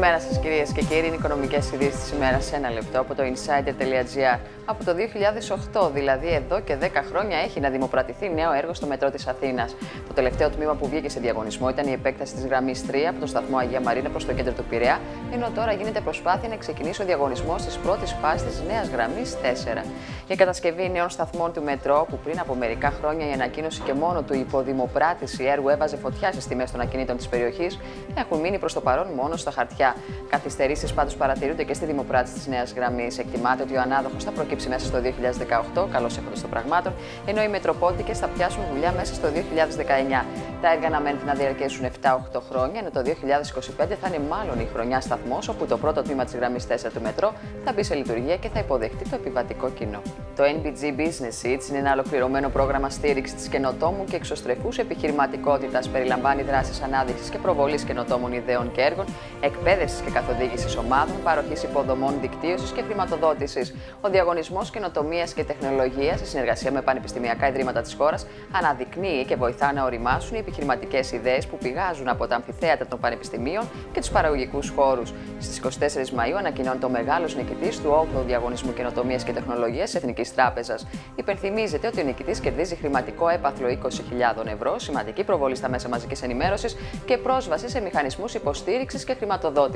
Καλημέρα σας, κυρίες και κύριοι. Είναι οικονομικές ειδήσεις της ημέρας σε ένα λεπτό από το insider.gr. Από το 2008, δηλαδή εδώ και 10 χρόνια, έχει να δημοπρατηθεί νέο έργο στο μετρό της Αθήνας. Το τελευταίο τμήμα που βγήκε σε διαγωνισμό ήταν η επέκταση της γραμμής 3 από το σταθμό Αγία Μαρίνα προς το κέντρο του Πειραιά, ενώ τώρα γίνεται προσπάθεια να ξεκινήσει ο διαγωνισμός της πρώτης φάσης της νέας γραμμής 4. Η κατασκευή νέων σταθμών του μετρό, που πριν από μερικά χρόνια η ανακοίνωση και μόνο του υποδημοπράτηση έργου έβαζε φωτιά στις τιμές των ακινήτων της περιοχής, έχουν μείνει προς το παρόν μόνο στα χαρτιά. Καθυστερήσεις πάντως παρατηρούνται και στη δημοπράτηση της νέας γραμμής. Εκτιμάται ότι ο ανάδοχος θα προκύψει μέσα στο 2018, καλώς έχοντα των πραγμάτων, ενώ οι μετροπότικε θα πιάσουν δουλειά μέσα στο 2019. Τα έργα αναμένεται να διαρκέσουν 7-8 χρόνια, ενώ το 2025 θα είναι μάλλον η χρονιά σταθμός, όπου το πρώτο τμήμα της γραμμής 4 του μετρό θα μπει σε λειτουργία και θα υποδεχτεί το επιβατικό κοινό. Το NBG Business Seats είναι ένα ολοκληρωμένο πρόγραμμα στήριξης της καινοτόμου και εξωστρεφούς επιχειρηματικότητας. Περιλαμβάνει δράσεις ανάδειξης και προβολής καινοτόμων ιδεών και έργων, εκπαίδευση και καθοδήγησης ομάδων, παροχής υποδομών δικτύωσης και χρηματοδότησης. Ο διαγωνισμός καινοτομίας και τεχνολογίας, σε συνεργασία με πανεπιστημιακά ιδρύματα της χώρας, αναδεικνύει και βοηθά να οριμάσουν οι επιχειρηματικές ιδέες που πηγάζουν από τα αμφιθέατρα των πανεπιστημίων και τους παραγωγικούς χώρους. Στις 24 Μαου ανακοινώνει το μεγάλος νικητής του 8ου Διαγωνισμού Καινοτομίας και Τεχνολογίας Εθνικής Τράπεζας. Υπενθυμίζεται ότι ο νικητής κερδίζει χρηματικό έπαθλο 20.000 ευρώ, σημαντική προβολή στα μέσα μαζικής ενημέρωσης και πρόσβαση σε μηχανισμούς υποστήριξης και χρηματοδότησης.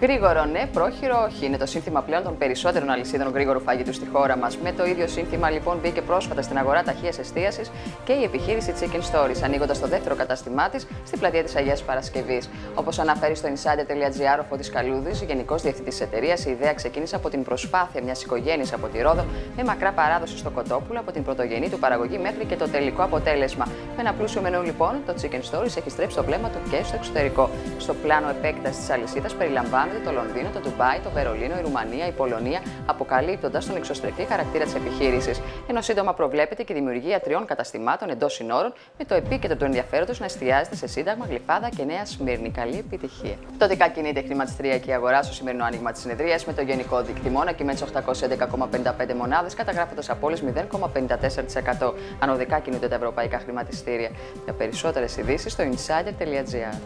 Γρήγορο ναι, πρόχειρο όχι. Είναι το σύνθημα πλέον των περισσότερων αλυσίδων γρήγορου φαγητού στη χώρα μας. Με το ίδιο σύνθημα λοιπόν μπήκε πρόσφατα στην αγορά ταχείας εστίασης και η επιχείρηση Chicken Stories, ανοίγοντας το δεύτερο κατάστημά της στην πλατεία της Αγίας Παρασκευής. Όπως αναφέρει στο insider.gr ο Φώτης Καλούδης, γενικός διευθυντής της εταιρείας, η ιδέα ξεκίνησε από την προσπάθεια μιας οικογένειας από τη Ρόδο με μακρά παράδοση στο κοτόπουλο από την πρωτογενή του παραγωγή μέχρι και το τελικό αποτέλεσμα. Με ένα πλούσιο μενού λοιπόν, το Chicken Stories έχει στρέψει το βλέμμα του και στο εξωτερικό. Στο πλάνο επέκτασης της αλυσίδας περιλαμβάνονται το Λονδίνο, το Ντουμπάι, το Βερολίνο, η Ρουμανία, η Πολωνία, αποκαλύπτοντας τον εξωστρεφή χαρακτήρα της επιχείρησης. Ενώ σύντομα προβλέπεται και η δημιουργία τριών καταστημάτων εντός συνόρων, με το επίκεντρο του ενδιαφέροντος να εστιάζεται σε Σύνταγμα, Γλυφάδα και Νέα Σμύρνη. Καλή επιτυχία. Πτωτικά κινείται η χρηματιστηριακή αγορά στο σημερινό άνοιγμα της συνεδρίας με το γενικό δικτυμόνα και με 811,55 μονάδες καταγράφοντας απόλυση 0,54%. Ανωδικά κινούνται τα ευρωπαϊκά χρηματιστήρια. Για περισσότερες ειδήσεις στο insider.gr.